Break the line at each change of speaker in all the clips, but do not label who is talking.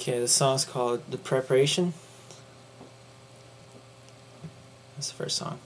Okay, the song's called The Preparation. That's the first song.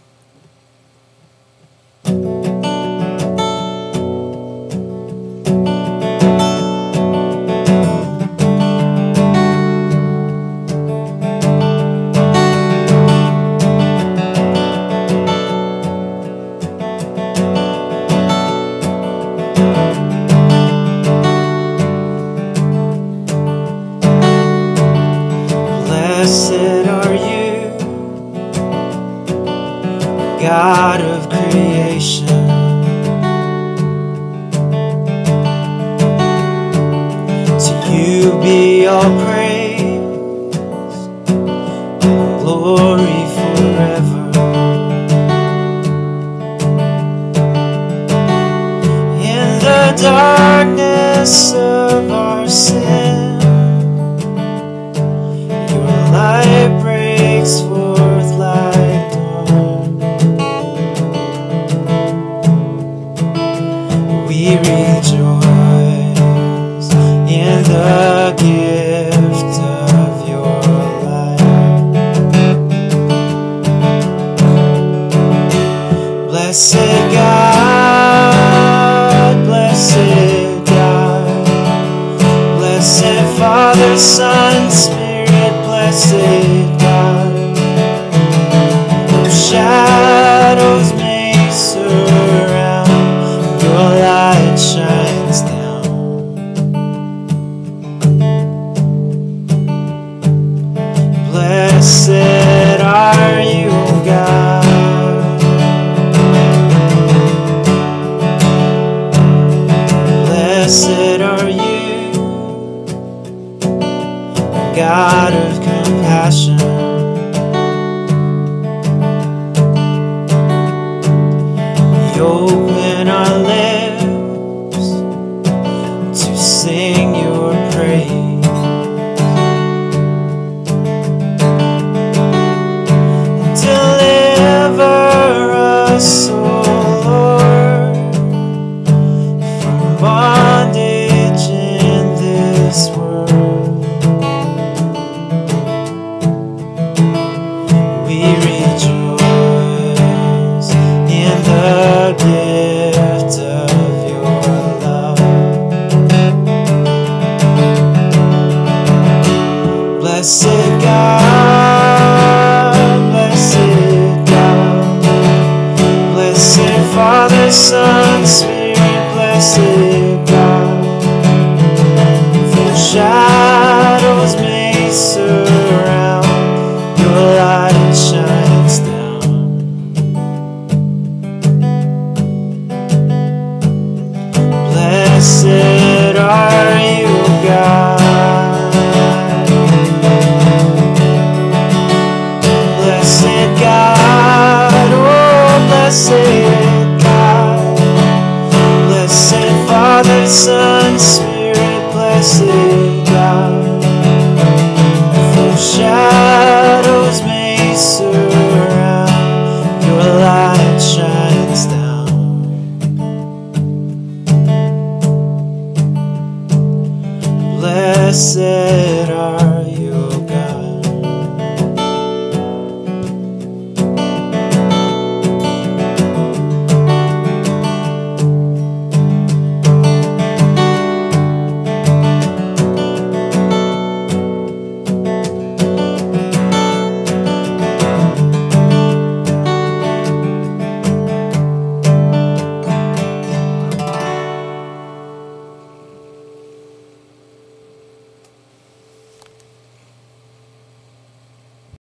Be all praise, and glory forever. In the darkness of our sin. Your light breaks forth like dawn. We rejoice in the Blessed God, blessed God. Blessed Father, Son, Spirit, blessed God. No shadows may surround, your light shines down. Blessed God of compassion. You open our lips oh